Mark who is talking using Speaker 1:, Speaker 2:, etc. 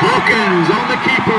Speaker 1: Hawkins on the keeper.